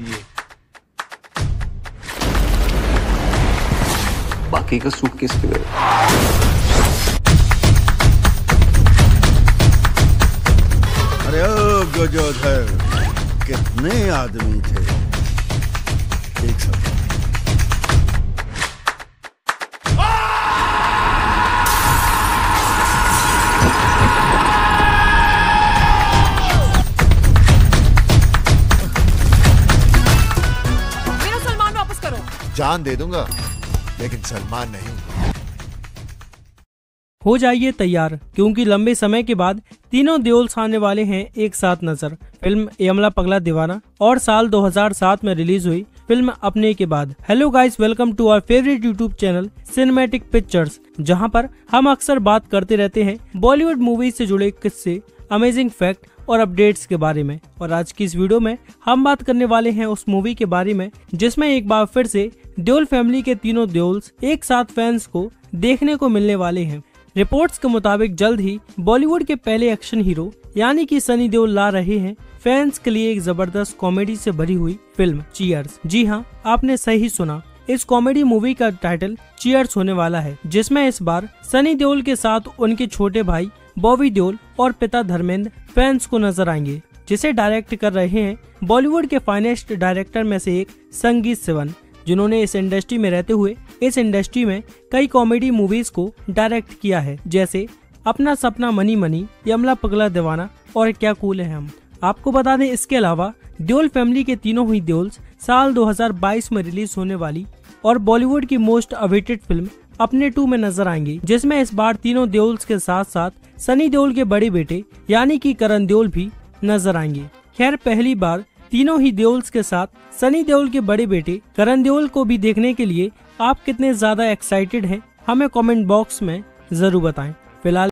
ये। बाकी का सूट किस किधर अरे ओ गजोधर कितने आदमी थे। जान दे दूँगा, लेकिन सलमान नहीं हो। जाइए तैयार, क्योंकि लंबे समय के बाद तीनों देओल्स आने वाले हैं एक साथ नज़र। फ़िल्म यमला पगला दीवाना और साल 2007 में रिलीज़ हुई फ़िल्म अपने के बाद। Hello guys, welcome to our favourite YouTube channel cinematic pictures जहाँ पर हम अक्सर बात करते रहते हैं बॉलीवुड मूवीज़ से जुड़े किस्से अमेजिंग फैक्ट और अपडेट्स के बारे में। और आज की इस वीडियो में हम बात करने वाले हैं उस मूवी के बारे में, जिसमें एक बार फिर से देओल फैमिली के तीनों देओल्स एक साथ फैंस को देखने को मिलने वाले हैं। रिपोर्ट्स के मुताबिक जल्द ही बॉलीवुड के पहले एक्शन हीरो यानी कि सनी देओल ला रहे हैं फैंस के लिए एक ज़बरदस्त कॉमेडी से भरी हुई फ़िल्म चीयर्स जी हाँ आपने सही सुना। इस कॉमेडी मूवी का टाइटल चीयर्स होने वाला है, जिसमें इस बार सनी देओल के साथ उनके छोटे भाई बॉबी देओल और पिता धर्मेंद्र फैंस को नज़र आएँगे, जिसे डायरेक्ट कर रहे हैं बॉलीवुड के फाइनेस्ट डायरेक्टर में से एक संगीत सिवन। जिन्होंने इस इंडस्ट्री में रहते हुए इस इंडस्ट्री में कई कॉमेडी मूवीज़ को डायरेक्ट किया है। जैसे अपना सपना मनी मनी, यमला पगला दीवाना और क्या कूल है हम। आपको बता दें इसके अलावा देओल फैमिली के तीनों ही देओल्स साल 2022 में रिलीज़ होने वाली और बॉलीवुड की most awaited film Apne two में नज़र आएँगी, जिसमें इस बार तीनों देओल्स के साथ साथ सनी देओल के बड़े बेटे यानी कि करण देओल भी नज़र आएँगे। खैर, पहली बार तीनों ही देओल्स के साथ, सनी देओल के बड़े बेटे करण देओल को भी देखने के लिए आप कितने ज़्यादा एक्साइटेड हैं, हमें कमेंट बॉक्स में ज़रूर बताएँ। फ़िलहाल